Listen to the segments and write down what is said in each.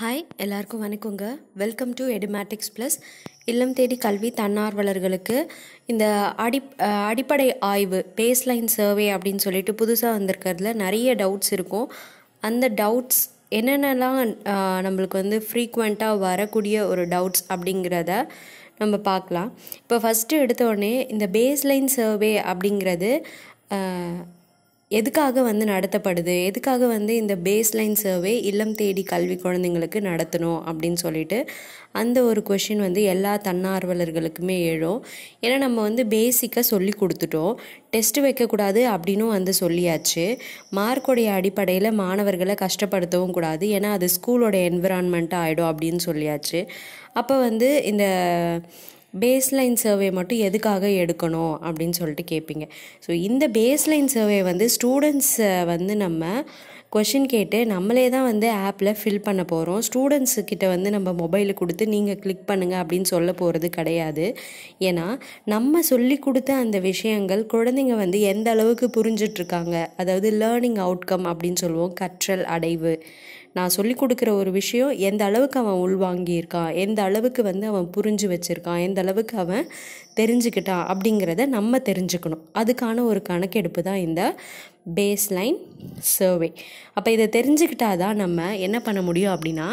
Hi எல்லாருக்கும் வணக்கங்க. Welcome to Edumatics plus இல்லம் தேடி கல்வி தன்னார்வலர்களுக்கு இந்த அடி அடிப்படை ஆய்வு பேஸ்லைன் சர்வே அப்படின்னு சொல்லிட்டு புதுசாக வந்திருக்கிறதுல நிறைய டவுட்ஸ் இருக்கும். அந்த டவுட்ஸ் என்னென்னலாம் நம்மளுக்கு வந்து ஃப்ரீக்வெண்ட்டாக வரக்கூடிய ஒரு டவுட்ஸ் அப்படிங்கிறத நம்ம பார்க்கலாம். இப்போ ஃபஸ்ட்டு எடுத்த உடனே இந்த பேஸ்லைன் சர்வே அப்படிங்கிறது எதுக்காக வந்து நடத்தப்படுது? எதுக்காக வந்து இந்த பேஸ்லைன் சர்வே இல்லம் தேடி கல்வி குழந்தைங்களுக்கு நடத்தணும் அப்படின்னு சொல்லிட்டு அந்த ஒரு கொஷின் வந்து எல்லா தன்னார்வலர்களுக்குமே எழும். ஏன்னா நம்ம வந்து பேசிக்காக சொல்லி கொடுத்துட்டோம். டெஸ்ட்டு வைக்கக்கூடாது அப்படின்னும் வந்து சொல்லியாச்சு. மார்க்குடைய அடிப்படையில் மாணவர்களை கஷ்டப்படுத்தவும் கூடாது. ஏன்னா அது ஸ்கூலோட என்விரான்மெண்ட்டாக ஆகிடும் அப்படின்னு சொல்லியாச்சு. அப்போ வந்து இந்த பேஸ்லைன் சர்வே மட்டும் எதுக்காக எடுக்கணும் அப்படின்னு சொல்லிட்டு கேட்பீங்க. ஸோ இந்த பேஸ்லைன் சர்வே வந்து ஸ்டூடெண்ட்ஸை வந்து நம்ம கொஷின் கேட்டு நம்மளே தான் வந்து ஆப்பில் ஃபில் பண்ண போகிறோம் ஸ்டூடெண்ட்ஸுக்கிட்ட வந்து நம்ம மொபைலில் கொடுத்து நீங்கள் கிளிக் பண்ணுங்கள் அப்படின்னு சொல்ல போகிறது கிடையாது. ஏன்னா நம்ம சொல்லி கொடுத்த அந்த விஷயங்கள் குழந்தைங்க வந்து எந்த அளவுக்கு புரிஞ்சிட்ருக்காங்க அதாவது லேர்னிங் அவுட்கம் அப்படின்னு சொல்லுவோம். கற்றல் அடைவு. நான் சொல்லி கொடுக்குற ஒரு விஷயம் எந்த அளவுக்கு அவன் உள்வாங்கியிருக்கான் எந்த அளவுக்கு வந்து அவன் புரிஞ்சு வச்சுருக்கான் எந்த அளவுக்கு அவன் தெரிஞ்சுக்கிட்டான் அப்படிங்கிறத நம்ம தெரிஞ்சுக்கணும். அதுக்கான ஒரு கணக்கெடுப்பு தான் இந்த பேஸ்லைன் சர்வே அப்போ இதை தெரிஞ்சுக்கிட்டா தான் நம்ம என்ன பண்ண முடியும் அப்படின்னா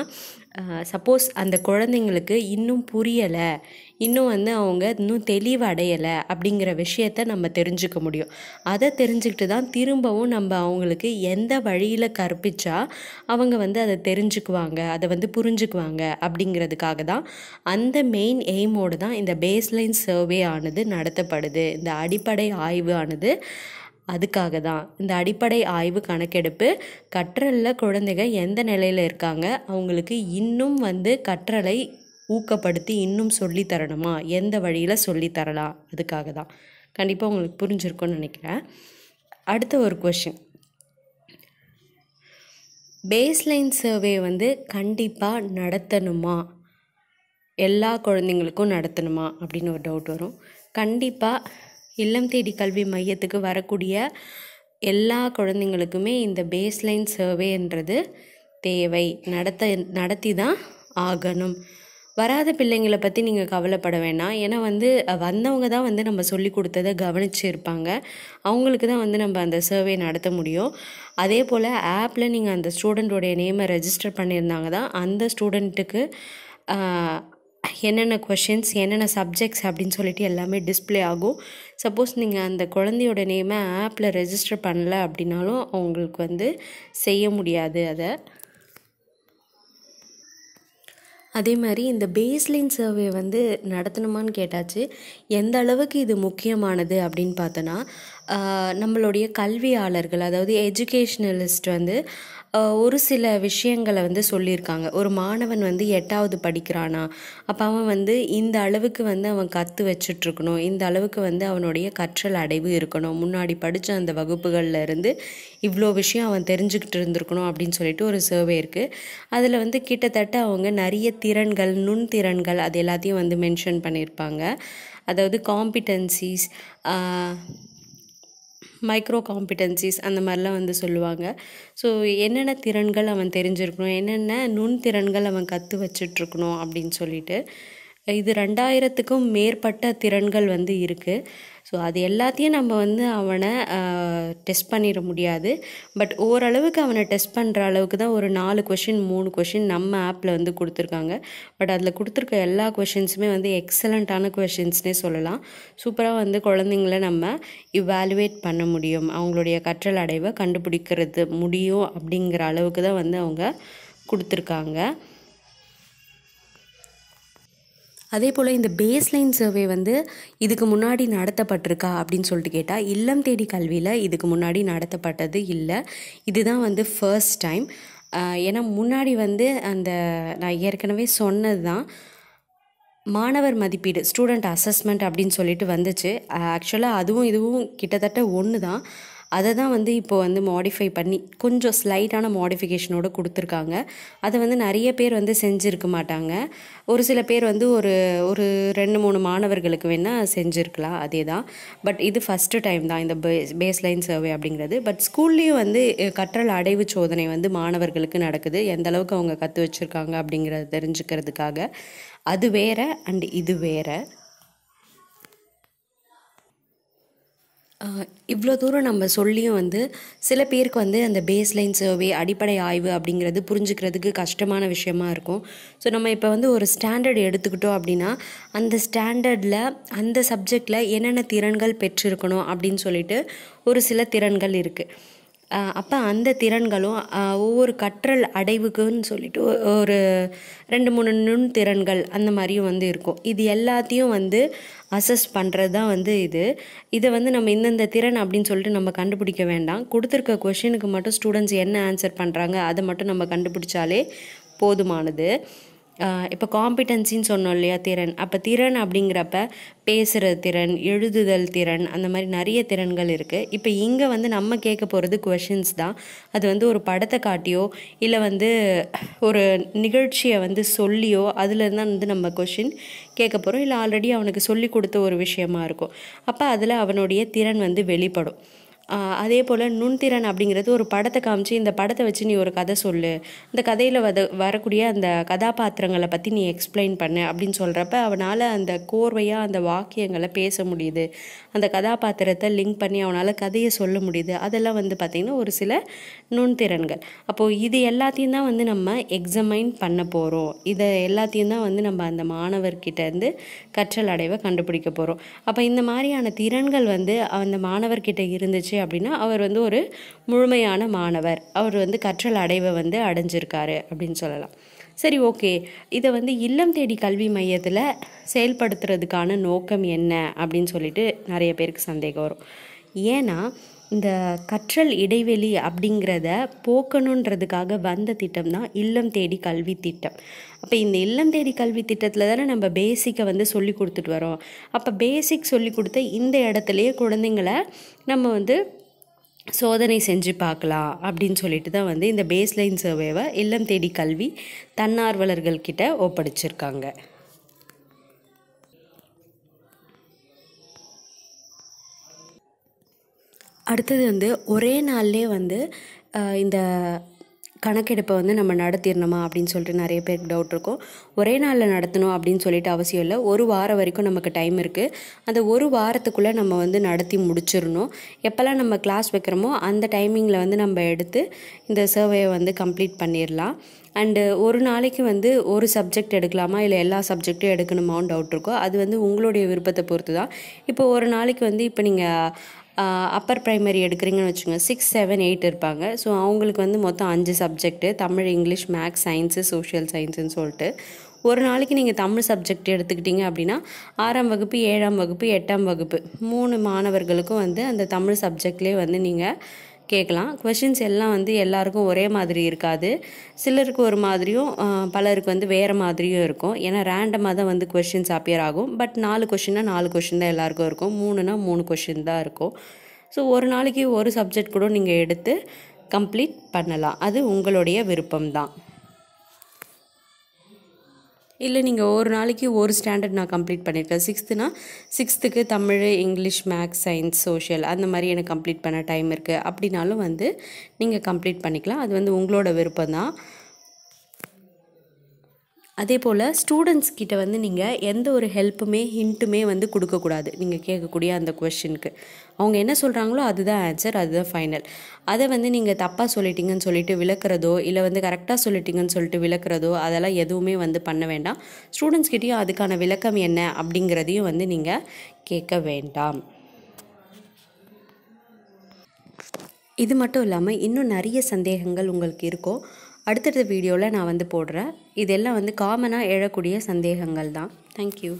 சப்போஸ் அந்த குழந்தைங்களுக்கு இன்னும் புரியலை இன்னும் வந்து அவங்க இன்னும் தெளிவடையலை அப்படிங்கிற விஷயத்த நம்ம தெரிஞ்சுக்க முடியும். அதை தெரிஞ்சுக்கிட்டு தான் திரும்பவும் நம்ம அவங்களுக்கு எந்த வழியில் கற்பிச்சா அவங்க வந்து அதை தெரிஞ்சுக்குவாங்க அதை வந்து புரிஞ்சுக்குவாங்க அப்படிங்கிறதுக்காக தான் அந்த மெயின் எய்மோடு தான் இந்த பேஸ்லைன் சர்வே ஆனது நடத்தப்படுது. இந்த அடிப்படை ஆய்வு ஆனது அதுக்காக தான். இந்த அடிப்படை ஆய்வு கணக்கெடுப்பு கற்றலில் குழந்தைங்க எந்த நிலையில் இருக்காங்க அவங்களுக்கு இன்னும் வந்து கற்றலை ஊக்கப்படுத்தி இன்னும் சொல்லித் தரணுமா? எந்த வழியில் சொல்லித்தரலாம் அதுக்காக தான். கண்டிப்பாக உங்களுக்கு புரிஞ்சிருக்கும்னு நினைக்கிறேன். அடுத்த ஒரு கொஷின் பேஸ்லைன் சர்வே வந்து கண்டிப்பாக நடத்தணுமா? எல்லா குழந்தைங்களுக்கும் நடத்தணுமா? அப்படின்னு ஒரு டவுட் வரும். கண்டிப்பாக இல்லம் தேடி கல்வி மையத்துக்கு வரக்கூடிய எல்லா குழந்தைங்களுக்குமே இந்த பேஸ்லைன் சர்வேன்றது தேவை. நடத்த நடத்தி தான் ஆகணும். வராத பிள்ளைங்களை பற்றி நீங்கள் கவலைப்பட வேணாம். ஏன்னா வந்து வந்தவங்க தான் வந்து நம்ம சொல்லி கொடுத்ததை கவனிச்சு இருப்பாங்க அவங்களுக்கு தான் வந்து நம்ம அந்த சர்வே நடத்த முடியும். அதே போல் ஆப்பில் நீங்கள் அந்த ஸ்டூடெண்ட்டோடைய நேமை ரெஜிஸ்டர் பண்ணியிருந்தாங்க தான் அந்த ஸ்டூடெண்ட்டுக்கு என்னென்ன கொஷின்ஸ் என்னென்ன சப்ஜெக்ட்ஸ் அப்படின்னு சொல்லிட்டு எல்லாமே டிஸ்ப்ளே ஆகும். சப்போஸ் நீங்கள் அந்த குழந்தையோட நேமை ஆப்பில் ரெஜிஸ்டர் பண்ணல அப்படின்னாலும் அவங்களுக்கு வந்து செய்ய முடியாது அதை. அதே மாதிரி இந்த பேஸ்லைன் சர்வே வந்து நடத்தணுமான்னு கேட்டாச்சு. எந்த அளவுக்கு இது முக்கியமானது அப்படின்னு பார்த்தோன்னா நம்மளுடைய கல்வியாளர்கள் அதாவது எஜுகேஷ்னலிஸ்ட் வந்து ஒரு சில விஷயங்களை வந்து சொல்லியிருக்காங்க. ஒரு மாணவன் வந்து எட்டாவது படிக்கிறானா? அப்போ அவன் வந்து இந்த அளவுக்கு வந்து அவன் கற்று வச்சுட்ருக்கணும். இந்த அளவுக்கு வந்து அவனுடைய கற்றல் அடைவு இருக்கணும். முன்னாடி படித்த அந்த வகுப்புகளில் இருந்து இவ்வளோ விஷயம் அவன் தெரிஞ்சுக்கிட்டு இருந்திருக்கணும் அப்படின்னு சொல்லிட்டு ஒரு சர்வே இருக்குது அதில் வந்து கிட்டத்தட்ட அவங்க நிறைய திறன்கள் நுண்திறன்கள் அது எல்லாத்தையும் வந்து மென்ஷன் பண்ணியிருப்பாங்க. அதாவது காம்பிட்டன்சிஸ் மைக்ரோ காம்பிடென்சிஸ் அந்த மாதிரிலாம் வந்து சொல்லுவாங்க. ஸோ என்னென்ன திறன்கள் அவன் தெரிஞ்சிருக்கணும்? என்னென்ன நுண்திறன்கள் அவன் கற்று வச்சிட்ருக்கணும்? அப்படின்னு சொல்லிட்டு. இது ரெண்டாயிரத்துக்கும் மேற்பட்ட திறன்கள் வந்து இருக்குது ஸோ அது எல்லாத்தையும் நம்ம வந்து அவனை டெஸ்ட் பண்ணிட முடியாது. பட் ஓரளவுக்கு அவனை டெஸ்ட் பண்ணுற அளவுக்கு தான் ஒரு நாலு கொஷின் மூணு கொஷின் நம்ம ஆப்பில் வந்து கொடுத்துருக்காங்க. பட் அதில் கொடுத்துருக்க எல்லா கொஷின்ஸுமே வந்து எக்ஸலண்ட்டான கொஷின்ஸ்னே சொல்லலாம். சூப்பராக வந்து குழந்தைங்கள நம்ம இவாலுவேட் பண்ண முடியும். அவங்களுடைய கற்றல் அடைவை கண்டுபிடிக்கிறது முடியும் அப்படிங்கிற அளவுக்கு தான் வந்து அவங்க கொடுத்துருக்காங்க. அதே போல் இந்த பேஸ்லைன் சர்வே வந்து இதுக்கு முன்னாடி நடத்தப்பட்டிருக்கா அப்படின்னு சொல்லிட்டு கேட்டால் இல்லம் தேடி கல்வியில் இதுக்கு முன்னாடி நடத்தப்பட்டது இல்லை. இதுதான் வந்து ஃபர்ஸ்ட் டைம் ஏன்னா முன்னாடி வந்து அந்த நான் ஏற்கனவே சொன்னது தான் மாணவர் மதிப்பீடு ஸ்டூடெண்ட் அசஸ்மெண்ட் அப்படின்னு சொல்லிட்டு வந்துச்சு. ஆக்சுவலாக அதுவும் இதுவும் கிட்டத்தட்ட ஒன்று தான் அதை தான் வந்து இப்போ வந்து மாடிஃபை பண்ணி கொஞ்சம் ஸ்லைட்டான மாடிஃபிகேஷனோட கொடுத்துருக்காங்க. அதை வந்து நிறைய பேர் வந்து செஞ்சுருக்க மாட்டாங்க. ஒரு சில பேர் வந்து ஒரு ஒரு ரெண்டு மூணு மாணவர்களுக்கு வேணால் செஞ்சுருக்கலாம் அதே தான் பட் இது ஃபஸ்ட்டு டைம் தான் இந்த பேஸ் பேஸ்லைன் சர்வே அப்படிங்கிறது. பட் ஸ்கூல்லேயும் வந்து கற்றல் அடைவு சோதனை வந்து மாணவர்களுக்கு நடக்குது. எந்த அளவுக்கு அவங்க கற்று வச்சுருக்காங்க அப்படிங்கிறத தெரிஞ்சுக்கிறதுக்காக. அது வேற அண்ட் இது வேற. இவ்வளோ தூரம் நம்ம சொல்லியும் வந்து சில பேருக்கு வந்து அந்த பேஸ்லைன் சர்வே அடிப்படை ஆய்வு அப்படிங்கிறது புரிஞ்சுக்கிறதுக்கு கஷ்டமான விஷயமா இருக்கும். ஸோ நம்ம இப்போ வந்து ஒரு ஸ்டாண்டர்ட் எடுத்துக்கிட்டோம் அப்படின்னா அந்த ஸ்டாண்டர்டில் அந்த சப்ஜெக்டில் என்னென்ன திறன்கள் பெற்றிருக்கணும் அப்படின்னு சொல்லிட்டு ஒரு சில திறன்கள் இருக்குது அப்போ அந்த திறன்களும் ஒவ்வொரு கற்றல் அடைவுக்குன்னு சொல்லிட்டு ஒரு ரெண்டு மூணு நுண் திறன்கள் அந்த மாதிரியும் வந்து இருக்கும். இது எல்லாத்தையும் வந்து அசஸ் பண்ணுறது தான் வந்து இது. இதை வந்து நம்ம இந்தந்த திறன் அப்படின்னு சொல்லிட்டு நம்ம கண்டுபிடிக்க வேண்டாம். கொடுத்துருக்க கொஷினுக்கு மட்டும் ஸ்டூடெண்ட்ஸ் என்ன ஆன்சர் பண்ணுறாங்க அதை மட்டும் நம்ம கண்டுபிடிச்சாலே போதுமானது. இப்போ காம்பிட்டன்சின்னு சொன்னோம் இல்லையா திறன். அப்போ திறன் அப்படிங்கிறப்ப பேசுகிற திறன் எழுதுதல் திறன் அந்த மாதிரி நிறைய திறன்கள் இருக்குது இப்போ இங்கே வந்து நம்ம கேட்க போகிறது கொஷின்ஸ் தான். அது வந்து ஒரு படத்தை காட்டியோ இல்லை வந்து ஒரு நிகழ்ச்சியை வந்து சொல்லியோ அதுலேருந்து தான் வந்து நம்ம கொஷின் கேட்க போகிறோம் இல்லை ஆல்ரெடி அவனுக்கு சொல்லி கொடுத்த ஒரு விஷயமா இருக்கும். அப்போ அதில் அவனுடைய திறன் வந்து வெளிப்படும். அதே போல் நுண்திறன் அப்படிங்கிறது ஒரு படத்தை காமிச்சு இந்த படத்தை வச்சு நீ ஒரு கதை சொல்லு. இந்த கதையில் வத வரக்கூடிய அந்த கதாபாத்திரங்களை பற்றி நீ எக்ஸ்பிளைன் பண்ணு அப்படின்னு சொல்கிறப்ப அவனால் அந்த கோர்வையாக அந்த வாக்கியங்களை பேச முடியுது. அந்த கதாபாத்திரத்தை லிங்க் பண்ணி அவனால் கதையை சொல்ல முடியுது. அதெல்லாம் வந்து பார்த்திங்கன்னா ஒரு சில நுண்திறன்கள். அப்போது இது எல்லாத்தையும் தான் வந்து நம்ம எக்ஸமைன் பண்ண போகிறோம் இதை எல்லாத்தையும் தான் வந்து நம்ம அந்த மாணவர்கிட்டேருந்து கற்றல் அடைவை கண்டுபிடிக்க போகிறோம் அப்போ இந்த மாதிரியான திறன்கள் வந்து அந்த மாணவர்கிட்ட இருந்துச்சு அப்படின்னா அவர் வந்து ஒரு முழுமையான மாணவர். அவர் வந்து கற்றல் அடைவை வந்து அடைஞ்சிருக்காரு அப்படின்னு சொல்லலாம். சரி ஓகே. இதை வந்து இல்லம் தேடி கல்வி மையத்தில் செயல்படுத்துறதுக்கான நோக்கம் என்ன அப்படின்னு சொல்லிட்டு நிறைய பேருக்கு சந்தேகம் வரும். ஏன்னா இந்த கற்றல் இடைவெளி அப்படிங்கிறத போக்கணுன்றதுக்காக வந்த திட்டம் தான் இல்லம் தேடி கல்வி திட்டம். அப்போ இந்த இல்லம் தேடி கல்வி திட்டத்தில் தானே நம்ம பேசிக்கை வந்து சொல்லி கொடுத்துட்டு வரோம். அப்போ பேசிக் சொல்லி கொடுத்த இந்த இடத்துலையே குழந்தைங்கள நம்ம வந்து சோதனை செஞ்சு பார்க்கலாம் அப்படின்னு சொல்லிட்டு தான் வந்து இந்த பேஸ்லைன் சர்வேவை இல்லம் தேடி கல்வி தன்னார்வலர்கள்கிட்ட ஒப்படைச்சிருக்காங்க. அடுத்தது வந்து ஒரே நாள்லேயே வந்து இந்த கணக்கெடுப்பை வந்து நம்ம நடத்திடணுமா அப்படின்னு சொல்லிட்டு நிறைய பேருக்கு டவுட் இருக்கும். ஒரே நாளில் நடத்தணும் அப்படின்னு சொல்லிட்டு அவசியம் இல்லை. ஒரு வாரம் வரைக்கும் நமக்கு டைம் இருக்குது அந்த ஒரு வாரத்துக்குள்ளே நம்ம வந்து நடத்தி முடிச்சிடணும். எப்போல்லாம் நம்ம கிளாஸ் வைக்கிறோமோ அந்த டைமிங்கில் வந்து நம்ம எடுத்து இந்த சர்வேயை வந்து கம்ப்ளீட் பண்ணிடலாம். அண்டு ஒரு நாளைக்கு வந்து ஒரு சப்ஜெக்ட் எடுக்கலாமா? இல்லை எல்லா சப்ஜெக்ட்டும் எடுக்கணுமான்னு டவுட் இருக்கும். அது வந்து உங்களுடைய விருப்பத்தை பொறுத்து தான் இப்போ ஒரு நாளைக்கு வந்து இப்போ நீங்கள் அப்பர் ப்ரைமரி எடுக்கிறீங்கன்னு வச்சுக்கோங்க. சிக்ஸ் செவன் எயிட் இருப்பாங்க. ஸோ அவங்களுக்கு வந்து மொத்தம் அஞ்சு subject Tamil English maths science social சயின்ஸுன்னு சொல்லிட்டு. ஒரு நாளைக்கு நீங்கள் தமிழ் சப்ஜெக்ட் எடுத்துக்கிட்டீங்க அப்படின்னா ஆறாம் வகுப்பு ஏழாம் வகுப்பு எட்டாம் வகுப்பு மூணு மாணவர்களுக்கும் வந்து அந்த தமிழ் சப்ஜெக்ட்லேயே வந்து நீங்கள் கேட்கலாம். கொஷின்ஸ் எல்லாம் வந்து எல்லாருக்கும் ஒரே மாதிரி இருக்காது. சிலருக்கு ஒரு மாதிரியும் பலருக்கு வந்து வேறு மாதிரியும் இருக்கும். ஏன்னா ரேண்டமாக தான் வந்து கொஷின்ஸ் அப்பியர் ஆகும். பட் நாலு கொஷின்னா நாலு கொஷின் தான் எல்லாருக்கும் இருக்கும். மூணுனா மூணு கொஷின் தான் இருக்கும். ஸோ ஒரு நாளைக்கு ஒரு சப்ஜெக்ட் கூட நீங்கள் எடுத்து கம்ப்ளீட் பண்ணலாம். அது உங்களுடைய விருப்பம்தான். இல்லை நீங்கள் ஒரு நாளைக்கு ஒரு ஸ்டாண்டர்ட் நான் கம்ப்ளீட் பண்ணியிருக்கேன் சிக்ஸ்த்துனா சிக்ஸ்த்துக்கு Tamil English maths science social அந்த மாதிரி எனக்கு கம்ப்ளீட் பண்ண டைம் இருக்குது அப்படின்னாலும் வந்து நீங்கள் கம்ப்ளீட் பண்ணிக்கலாம். அது வந்து உங்களோட விருப்பம் தான் அதே போல் ஸ்டூடெண்ட்ஸ் கிட்ட வந்து நீங்கள் எந்த ஒரு ஹெல்ப்புமே ஹிண்ட்டுமே வந்து கொடுக்கக்கூடாது. நீங்கள் கேட்கக்கூடிய அந்த கொஷினுக்கு அவங்க என்ன சொல்கிறாங்களோ அதுதான் ஆன்சர் அதுதான் ஃபைனல் அதை வந்து நீங்கள் தப்பாக சொல்லிட்டீங்கன்னு சொல்லிட்டு விளக்குறதோ இல்லை வந்து கரெக்டாக சொல்லிட்டீங்கன்னு சொல்லிட்டு விளக்குறதோ அதெல்லாம் எதுவுமே வந்து பண்ண வேண்டாம். ஸ்டூடெண்ட்ஸ் கிட்டேயும் அதுக்கான விளக்கம் என்ன அப்படிங்கிறதையும் வந்து நீங்கள் கேட்க வேண்டாம். இது மட்டும் இல்லாமல் இன்னும் நிறைய சந்தேகங்கள் உங்களுக்கு இருக்கும் அடுத்தடுத்த வீடியோவில் நான் வந்து போடுறேன். இதெல்லாம் வந்து காமனாக எழக்கூடிய சந்தேகங்கள் தான் தேங்க்யூ